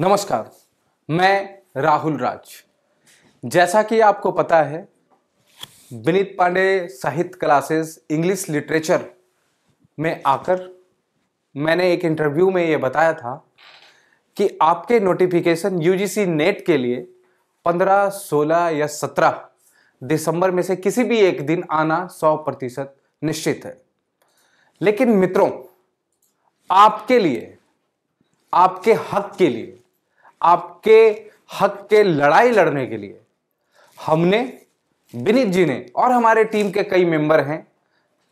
नमस्कार मैं राहुल राज। जैसा कि आपको पता है विनीत पांडे साहित्य क्लासेस इंग्लिश लिटरेचर में आकर मैंने एक इंटरव्यू में ये बताया था कि आपके नोटिफिकेशन यूजीसी नेट के लिए 15, 16 या 17 दिसंबर में से किसी भी एक दिन आना 100 प्रतिशत निश्चित है। लेकिन मित्रों आपके लिए आपके हक के लिए आपके हक के लड़ाई लड़ने के लिए। हमने, विनीत जी ने और हमारे टीम के कई मेंबर हैं।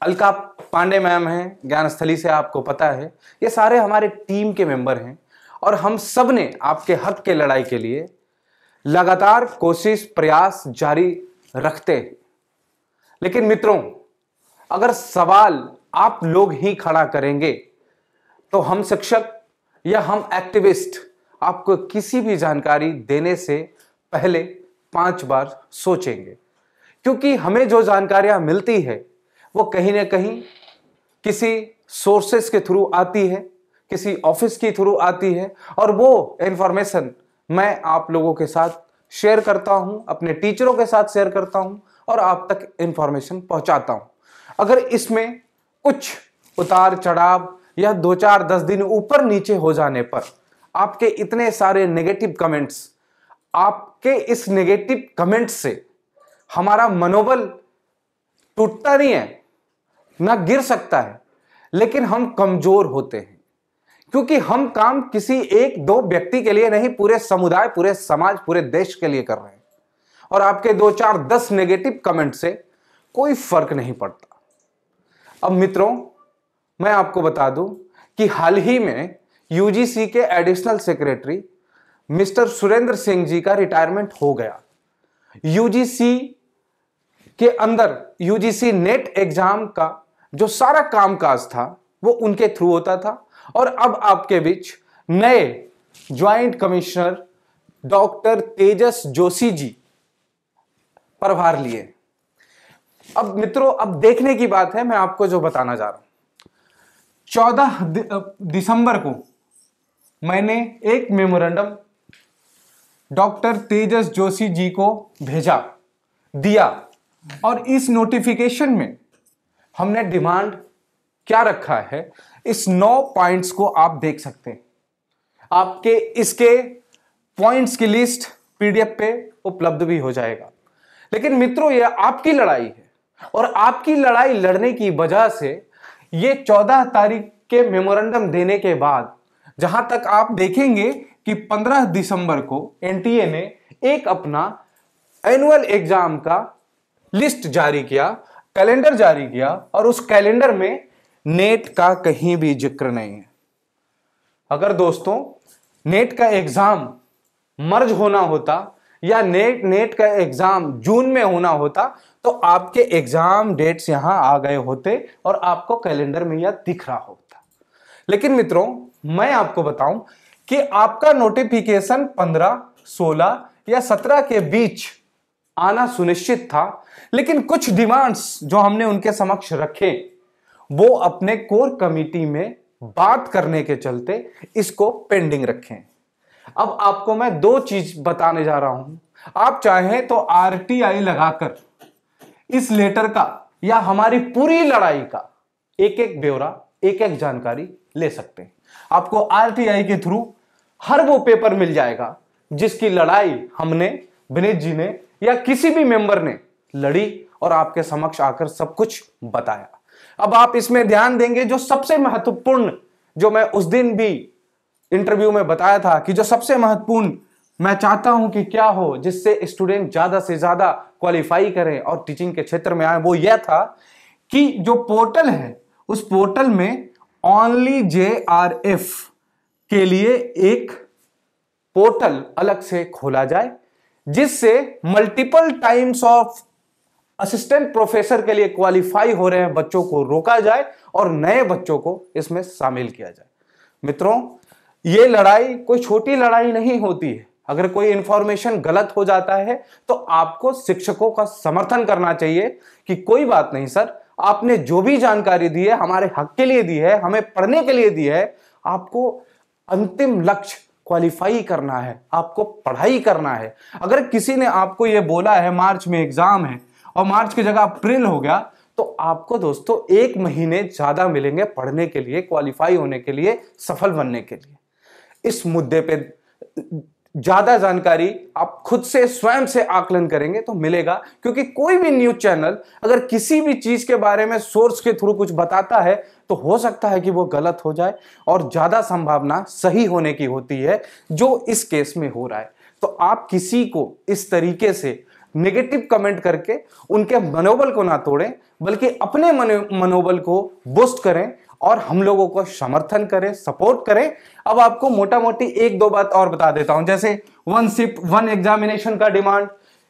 अलका पांडे मैम हैं, ज्ञानस्थली से आपको पता है। ये सारे हमारे टीम के मेंबर हैं और हम सबने आपके हक के लड़ाई के लिए लगातार कोशिश, प्रयास जारी रखते लेकिन मित्रों, अगर सवाल आप लोग ही खड़ा करेंगे तो हम शिक्षक या हम एक्टिविस्ट आपको किसी भी जानकारी देने से पहले पाँच बार सोचेंगे। क्योंकि हमें जो जानकारियाँ मिलती है, वो कहीं ना कहीं किसी सोर्सेस के थ्रू आती है, किसी ऑफ़िस के थ्रू आती है, और वो इंफॉर्मेशन मैं आप लोगों के साथ शेयर करता हूँ, अपने टीचरों के साथ शेयर करता हूँ, और आप तक इंफॉर्मेशन पहुंचाता हूँ। अगर इसमें कुछ उतार चढ़ाव या दो चार दस दिन ऊपर नीचे हो जाने पर आपके इतने सारे नेगेटिव कमेंट्स आपके इस नेगेटिव कमेंट्स से हमारा मनोबल टूटता नहीं है, ना गिर सकता है, लेकिन हम कमज़ोर होते हैं। क्योंकि हम काम किसी एक, दो व्यक्ति के लिए नहीं, पूरे समुदाय, पूरे समाज, पूरे देश के लिए कर रहे हैं। और आपके दो, चार, दस नेगेटिव कमेंट से कोई फ़र्क नहीं पड़ता। अब मित्रों, मैं आपको बता दूँ कि हाल ही में यूजीसी के additional secretary mister Surendra Singh ji का रिटायरमेंट हो गया। यूजीसी के अंदर यूजीसी नेट एग्ज़ाम का जो सारा कामकाज था, वो उनके थ्रू होता था। और अब आपके बीच नए joint commissioner doctor Tejas Joshi ji प्रभार लिए। अब मित्रों, अब देखने की बात है, मैं आपको जो बताना जा रहा हूँ। चौदह दिसंबर को मैंने एक मेमोरेंडम डॉक्टर तेजस जोशी जी को भेजा, दिया और इस नोटिफिकेशन में हमने डिमांड क्या रखा है? इस नौ पॉइंट्स को आप देख सकते हैं। आपके, इसके पॉइंट्स की लिस्ट पीडीएफ पे उपलब्ध भी हो जाएगा। लेकिन मित्रों यह आपकी लड़ाई है और आपकी लड़ाई लड़ने की वजह से ये चौदह तारीख के मेमोरेंडम देने के बाद जहाँ तक आप देखेंगे कि 15 दिसंबर को एनटीए ने एक अपना एनुअल एग्ज़ाम का लिस्ट जारी किया कैलेंडर जारी किया, और उस कैलेंडर में नेट का कहीं भी ज़िक्र नहीं है। अगर दोस्तों नेट का एग्ज़ाम मर्ज होना होता या नेट नेट का एग्ज़ाम जून में होना होता तो आपके एग्ज़ाम डेट्स यहाँ आ गए होते और आपको कैलेंडर में यह दिख रहा होता। लेकिन मित्रों मैं आपको बताऊँ कि आपका नोटिफिकेशन 15, 16 या 17 के बीच आना सुनिश्चित था लेकिन कुछ डिमांड्स जो हमने उनके समक्ष रखे वो अपने कोर कमिटी में बात करने के चलते इसको पेंडिंग रखें। अब आपको मैं दो चीज़ बताने जा रहा हूँ। आप चाहें तो आरटीआई लगाकर इस लेटर का या हमारी पूरी लड़ाई का एक एक ब्यौरा एक एक जानकारी ले सकते हैं। आपको आरटीआई के थ्रू हर वो पेपर मिल जाएगा जिसकी लड़ाई हमने, विनीत जी ने या किसी भी मेंबर ने लड़ी और आपके समक्ष आकर सब कुछ बताया। अब आप इसमें ध्यान देंगे जो सबसे महत्वपूर्ण, जो मैं उस दिन भी इंटरव्यू में बताया था कि जो सबसे महत्वपूर्ण, मैं चाहता हूँ कि क्या हो, जिससे स्टूडेंट ज़्यादा से ज़्यादा क्वालिफाई करें और टीचिंग के क्षेत्र में आए, वो यह था कि जो पोर्टल है उस पोर्टल में ओनली जे आर एफ़ के लिए एक पोर्टल अलग से खोला जाए, जिससे multiple times of assistant professor के लिए क्वालिफाई हो रहे हैं बच्चों को रोका जाए और नए बच्चों को इसमें शामिल किया जाए। मित्रों, ये लड़ाई कोई छोटी लड़ाई नहीं होती है। अगर कोई इंफॉर्मेशन गलत हो जाता है तो आपको शिक्षकों का समर्थन करना चाहिए कि कोई बात नहीं, सर आपने जो भी जानकारी दी है, हमारे हक के लिए दी है, हमें पढ़ने के लिए दी है, आपको अंतिम लक्ष्य क्वालिफाई करना है, आपको पढ़ाई करना है। अगर किसी ने आपको ये बोला है, मार्च में एग्ज़ाम है और मार्च की जगह अप्रैल हो गया तो आपको दोस्तों एक महीने ज़्यादा मिलेंगे पढ़ने के लिए क्वालिफाई होने के लिए, सफल बनने के लिए। इस मुद्दे पे ज़्यादा जानकारी आप खुद से, स्वयं से आकलन करेंगे तो मिलेगा। क्योंकि कोई भी न्यूज़ चैनल अगर किसी भी चीज़ के बारे में सोर्स के थ्रू कुछ बताता है तो हो सकता है कि वो गलत हो जाए और ज़्यादा संभावना सही होने की होती है, जो इस केस में हो रहा है। तो आप किसी को इस तरीके से नेगेटिव कमेंट करके उनके मनोबल को ना तोड़ें, बल्कि अपने मनोबल को बूस्ट करें और हम लोगों को समर्थन करें सपोर्ट करें। अब आपको मोटा मोटी एक दो बात और बता देता हूँ। जैसे वन शिफ्ट वन एग्जामिनेशन का डिमांड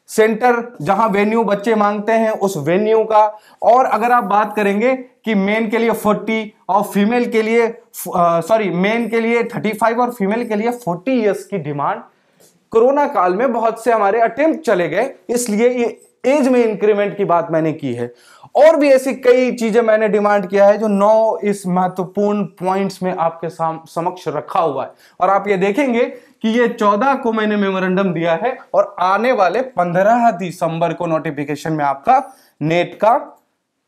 सेंटर जहाँ वेन्यू बच्चे मांगते हैं, उस वेन्यू का। और अगर आप बात करेंगे कि मेन के लिए 40 और फीमेल के लिए सॉरी मेन के लिए 35 और फीमेल के लिए 40 इयर्स की डिमांड कोरोना काल में बहुत से हमारे अटेम्प्ट चले गए। इसलिए एज में इंक्रीमेंट की बात मैंने की है। और भी ऐसी कई चीज़ें मैंने डिमांड किया है जो नौ इस महत्वपूर्ण पॉइंट्स में आपके समक्ष रखा हुआ है। और आप ये देखेंगे कि ये चौदह को मैंने मेमोरेंडम दिया है और आने वाले पंद्रह दिसंबर को नोटिफिकेशन में आपका नेट का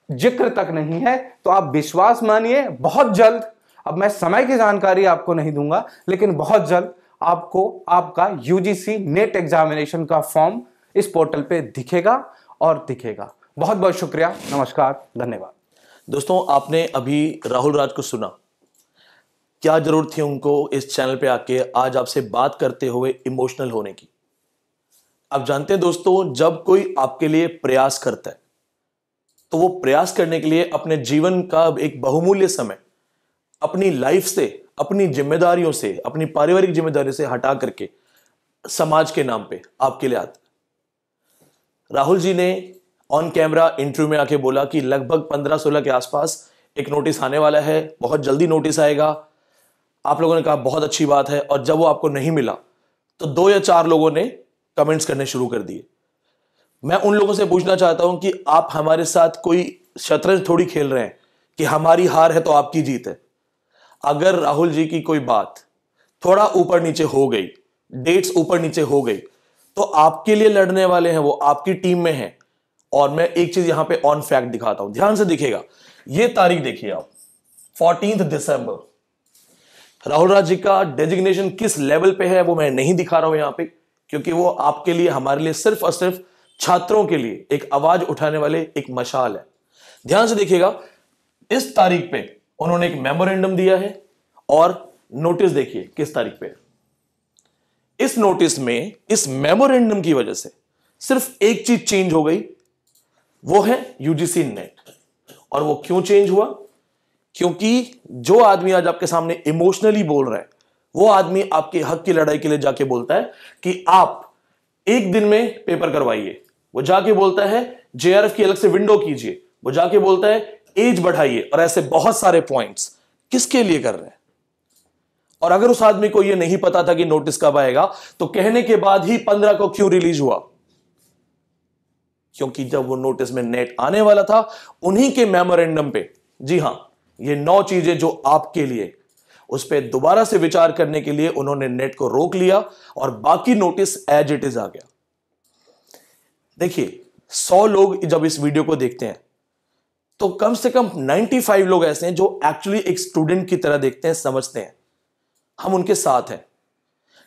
ज़िक्र तक नहीं है। तो आप विश्वास मानिए, बहुत जल्द, अब मैं समय की जानकारी आपको नहीं दूँगा, लेकिन बहुत जल्द आपको, आपका यूजीसी नेट एग्जामिनेशन का फॉर्म इस पोर्टल पे दिखेगा और दिखेगा। बहुत बहुत शुक्रिया। नमस्कार। धन्यवाद। दोस्तों, आपने अभी राहुल राज को सुना। क्या ज़रूरत थी उनको इस चैनल पे आके आज आपसे बात करते हुए इमोशनल होने की? आप जानते हैं दोस्तों, जब कोई आपके लिए प्रयास करता है तो वो प्रयास करने के लिए अपने जीवन का एक बहुमूल्य समय अपनी लाइफ से, अपनी जिम्मेदारियों से, अपनी पारिवारिक ज़िम्मेदारी से हटा करके समाज के नाम पे आपके लिए आता राहुल जी ने ऑन कैमरा इंटरव्यू में आके बोला कि लगभग पंद्रह सोलह के आसपास एक नोटिस आने वाला है, बहुत जल्दी नोटिस आएगा। आप लोगों ने कहा, बहुत अच्छी बात है। और जब वो आपको नहीं मिला तो दो या चार लोगों ने कमेंट्स करने शुरू कर दिए। मैं उन लोगों से पूछना चाहता हूँ कि आप हमारे साथ कोई शतरंज थोड़ी खेल रहे हैं कि हमारी हार है तो आपकी जीत है। अगर राहुल जी की कोई बात थोड़ा ऊपर नीचे हो गई डेट्स ऊपर नीचे हो गई तो आपके लिए लड़ने वाले हैं वो, आपकी टीम में हैं। और मैं एक चीज़ यहाँ पे ऑन फैक्ट दिखाता हूँ। ध्यान से दिखेगा। ये तारीख देखिए आप। फोर्टीन दिसंबर राहुल राज जी का डेजिग्नेशन किस लेवल पे है वो मैं नहीं दिखा रहा हूँ यहाँ पे, क्योंकि वो आपके लिए, हमारे लिए सिर्फ़ और सिर्फ़ छात्रों के लिए एक आवाज़ उठाने वाले एक मशाल है। ध्यान से देखिएगा, इस तारीख पे उन्होंने एक मेमोरेंडम दिया है और नोटिस देखिए किस तारीख पे इस नोटिस में, इस मेमोरेंडम की वजह से सिर्फ़ एक चीज़ चेंज हो गई, वो है यूजीसी नेट और वो क्यों चेंज हुआ? क्योंकि जो आदमी आज आपके सामने इमोशनली बोल रहा है, वो आदमी आपके हक की लड़ाई के लिए जाके बोलता है कि आप एक दिन में पेपर करवाइए। वो जाके बोलता है जेआरएफ की अलग से विंडो कीजिए। वो जाके बोलता है एज बढ़ाइए। और ऐसे बहुत सारे पॉइंट्स किसके लिए कर रहे हैं? और अगर उस आदमी को यह नहीं पता था कि नोटिस कब आएगा तो कहने के बाद ही पंद्रह को क्यों रिलीज़ हुआ? क्योंकि जब वो नोटिस में नेट आने वाला था, उन्हीं के मेमोरेंडम पे, जी हाँ, ये नौ चीज़ें जो आपके लिए, उस पर दोबारा से विचार करने के लिए उन्होंने नेट को रोक लिया और बाकी नोटिस एज इट इज़ आ गया। देखिए, सौ लोग जब इस वीडियो को देखते हैं तो कम से कम 95 लोग ऐसे हैं जो एक्चुअली एक स्टूडेंट की तरह देखते हैं, समझते हैं। हम उनके साथ हैं।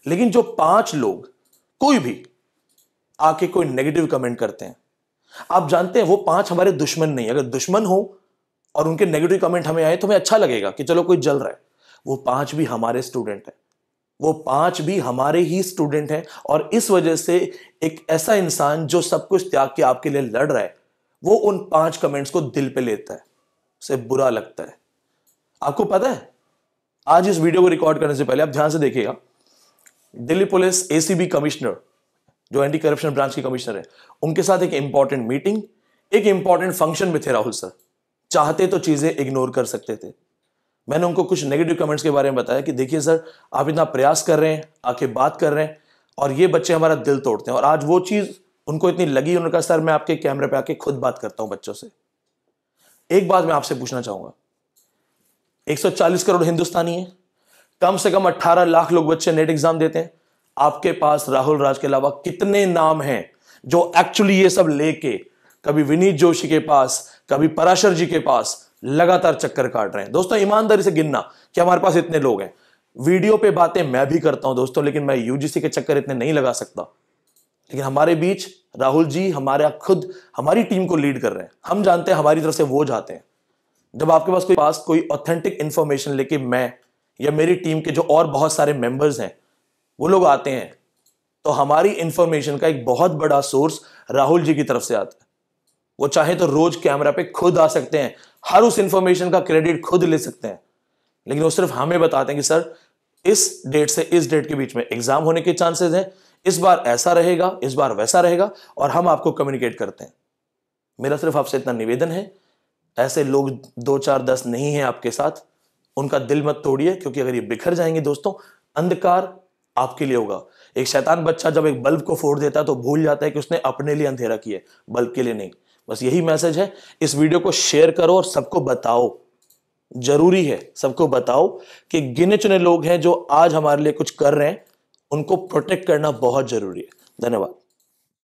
लेकिन जो पाँच लोग, कोई भी, आके कोई नेगेटिव कमेंट करते हैं। आप जानते हैं वो पाँच हमारे दुश्मन नहीं अगर दुश्मन हो और उनके नेगेटिव कमेंट हमें आए तो हमें अच्छा लगेगा कि चलो कोई जल रहा है। वो पाँच भी हमारे स्टूडेंट हैं। वो पाँच भी हमारे ही स्टूडेंट हैं और इस वजह से एक ऐसा इंसान जो सब कुछ त्याग के आपके लिए लड़ रहा है, वो उन पाँच कमेंट्स को दिल पे लेता है। उसे बुरा लगता है। आपको पता है? आज इस वीडियो को रिकॉर्ड करने से पहले आप ध्यान से देखिएगा। दिल्ली पुलिस एसीबी कमिश्नर जो एंटी करप्शन ब्रांच की कमिश्नर है, उनके साथ एक इंपॉर्टेंट मीटिंग एक इंपॉर्टेंट फ़ंक्शन में थे राहुल सर। चाहते तो चीज़ें इग्नोर कर सकते थे। मैंने उनको कुछ नेगेटिव कमेंट्स के बारे में बताया कि देखिए सर, आप इतना प्रयास कर रहे हैं, आके बात कर रहे हैं, और ये बच्चे हमारा दिल तोड़ते हैं। और आज वो चीज़ उनको इतनी लगी उन्होंने कहा सर, मैं आपके कैमरे पे आके खुद बात करता हूँ बच्चों से। एक बात मैं आपसे पूछना चाहूँगा। 140 करोड़ हिंदुस्तानी है। कम से कम 18 लाख लोग बच्चे नेट एग्ज़ाम देते हैं। आपके पास राहुल राज के अलावा कितने नाम हैं जो एक्चुअली ये सब लेके, कभी विनीत जोशी के पास, कभी पराशर जी के पास लगातार चक्कर काट रहे हैं। दोस्तों, ईमानदारी से गिनना कि हमारे पास इतने लोग हैं। वीडियो पे बातें मैं भी करता हूँ दोस्तों, लेकिन मैं यूजीसी के चक्कर इतने नहीं लगा सकता। लेकिन हमारे बीच राहुल जी, हमारे खुद, हमारी टीम को लीड कर रहे हैं। हम जानते हैं हमारी तरफ़ से वो जाते हैं। जब आपके पास कोई पास कोई ऑथेंटिक इंफॉर्मेशन लेके मैं या मेरी टीम के जो और बहुत सारे मेंबर्स हैं, वो लोग आते हैं तो हमारी इंफॉर्मेशन का एक बहुत बड़ा सोर्स राहुल जी की तरफ़ से आता है। वो चाहे तो रोज कैमरा पे खुद आ सकते हैं, हर उस इंफॉर्मेशन का क्रेडिट खुद ले सकते हैं, लेकिन वो सिर्फ़ हमें बताते हैं कि, सर, इस डेट से इस डेट के बीच में एग्ज़ाम होने के चांसेस हैं, इस बार ऐसा रहेगा, इस बार वैसा रहेगा, और हम आपको कम्युनिकेट करते हैं। मेरा सिर्फ़ आपसे इतना निवेदन है। ऐसे लोग दो चार दस नहीं है आपके साथ, उनका दिल मत तोड़िए, क्योंकि अगर ये बिखर जाएँगे दोस्तों, अंधकार आपके लिए होगा। एक शैतान बच्चा जब एक बल्ब को फोड़ देता है तो भूल जाता है कि उसने अपने लिए अंधेरा किया बल्ब के लिए नहीं। बस यही मैसेज है, इस वीडियो को शेयर करो और सबको बताओ। ज़रूरी है, सबको बताओ कि गिने चुने लोग हैं जो आज हमारे लिए कुछ कर रहे हैं, उनको प्रोटेक्ट करना बहुत ज़रूरी है। धन्यवाद।